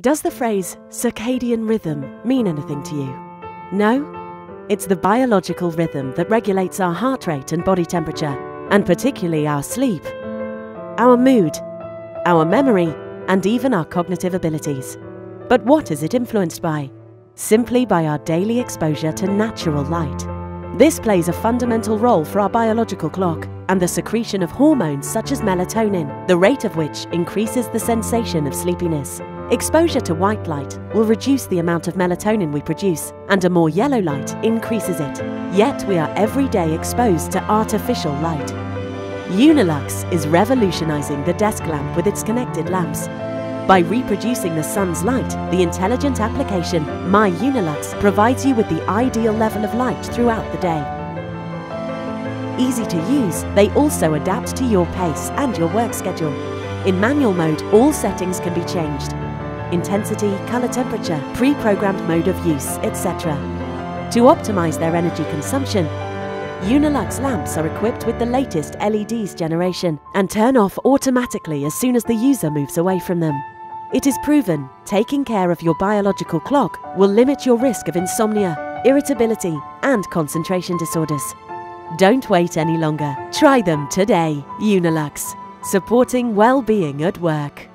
Does the phrase circadian rhythm mean anything to you? No? It's the biological rhythm that regulates our heart rate and body temperature, and particularly our sleep, our mood, our memory, and even our cognitive abilities. But what is it influenced by? Simply by our daily exposure to natural light. This plays a fundamental role for our biological clock and the secretion of hormones such as melatonin, the rate of which increases the sensation of sleepiness. Exposure to white light will reduce the amount of melatonin we produce, and a more yellow light increases it. Yet we are every day exposed to artificial light. Unilux is revolutionizing the desk lamp with its connected lamps. By reproducing the sun's light, the intelligent application My Unilux provides you with the ideal level of light throughout the day. Easy to use, they also adapt to your pace and your work schedule. In manual mode, all settings can be changed, intensity, colour temperature, pre-programmed mode of use, etc. To optimise their energy consumption, Unilux lamps are equipped with the latest LEDs generation and turn off automatically as soon as the user moves away from them. It is proven taking care of your biological clock will limit your risk of insomnia, irritability, and concentration disorders. Don't wait any longer. Try them today. Unilux, supporting well-being at work.